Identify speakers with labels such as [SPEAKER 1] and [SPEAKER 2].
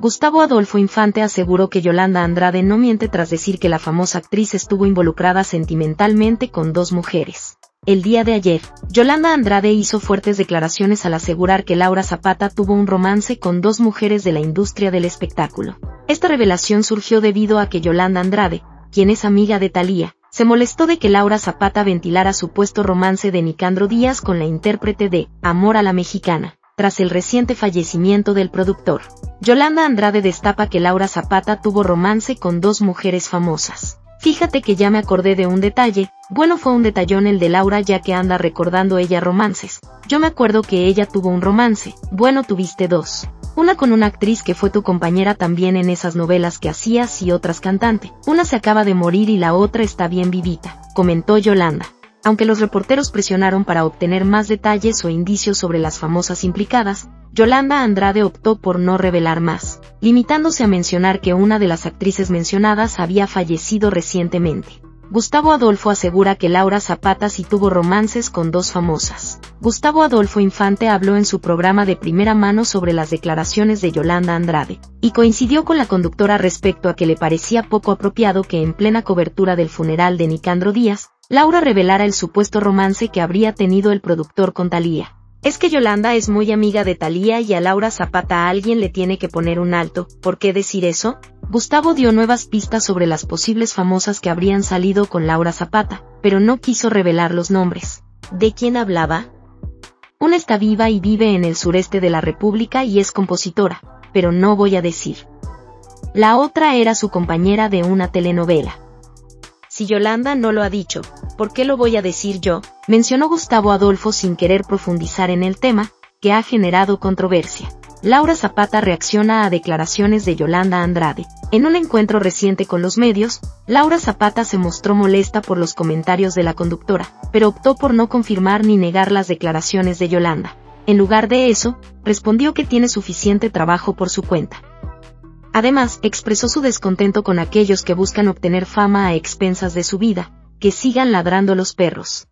[SPEAKER 1] Gustavo Adolfo Infante aseguró que Yolanda Andrade no miente tras decir que la famosa actriz estuvo involucrada sentimentalmente con dos mujeres. El día de ayer, Yolanda Andrade hizo fuertes declaraciones al asegurar que Laura Zapata tuvo un romance con dos mujeres de la industria del espectáculo. Esta revelación surgió debido a que Yolanda Andrade, quien es amiga de Thalía, se molestó de que Laura Zapata ventilara supuesto romance de Nicandro Díaz con la intérprete de Amor a la Mexicana, tras el reciente fallecimiento del productor. Yolanda Andrade destapa que Laura Zapata tuvo romance con dos mujeres famosas. Fíjate que ya me acordé de un detalle, bueno fue un detallón el de Laura ya que anda recordando ella romances. Yo me acuerdo que ella tuvo un romance, bueno tuviste dos. Una con una actriz que fue tu compañera también en esas novelas que hacías y otras cantante. Una se acaba de morir y la otra está bien vivita, comentó Yolanda. Aunque los reporteros presionaron para obtener más detalles o indicios sobre las famosas implicadas, Yolanda Andrade optó por no revelar más, limitándose a mencionar que una de las actrices mencionadas había fallecido recientemente. Gustavo Adolfo asegura que Laura Zapata sí tuvo romances con dos famosas. Gustavo Adolfo Infante habló en su programa de primera mano sobre las declaraciones de Yolanda Andrade, y coincidió con la conductora respecto a que le parecía poco apropiado que en plena cobertura del funeral de Nicandro Díaz, Laura revelara el supuesto romance que habría tenido el productor con Talía. Es que Yolanda es muy amiga de Talía y a Laura Zapata a alguien le tiene que poner un alto, ¿por qué decir eso? Gustavo dio nuevas pistas sobre las posibles famosas que habrían salido con Laura Zapata, pero no quiso revelar los nombres. ¿De quién hablaba? Una está viva y vive en el sureste de la República y es compositora, pero no voy a decir. La otra era su compañera de una telenovela. Si Yolanda no lo ha dicho, ¿por qué lo voy a decir yo? Mencionó Gustavo Adolfo sin querer profundizar en el tema, que ha generado controversia. Laura Zapata reacciona a declaraciones de Yolanda Andrade. En un encuentro reciente con los medios, Laura Zapata se mostró molesta por los comentarios de la conductora, pero optó por no confirmar ni negar las declaraciones de Yolanda. En lugar de eso, respondió que tiene suficiente trabajo por su cuenta. Además, expresó su descontento con aquellos que buscan obtener fama a expensas de su vida, que sigan ladrando los perros.